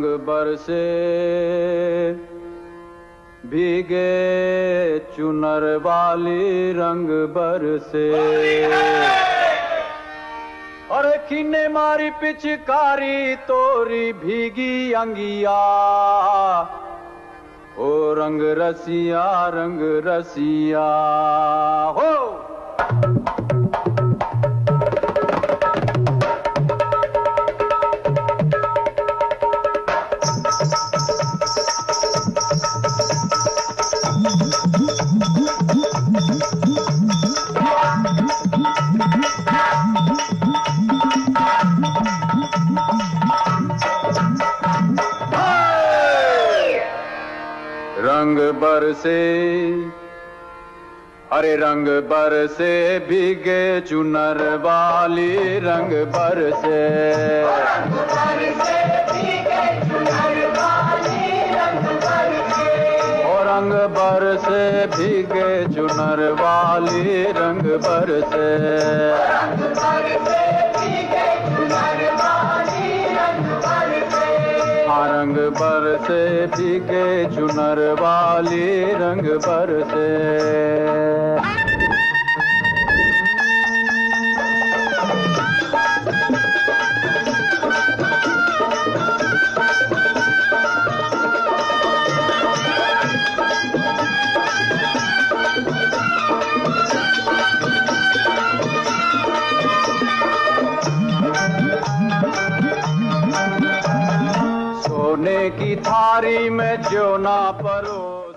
बरसे, भीगे चुनर वाली रंग बरसे। और खिने मारी पिचकारी तोरी भीगी अंगिया। ओ रंग रसिया रंग रसिया, हो। रंग बरसे अरे रंग बरसे भीगे चुनर वाली रंग बरसे रंग बरसे भीगे चुनर वाली रंग बरसे रंग बरसे भीगे चुनर वाली रंग बरसे सोने की थारी में जो ना परो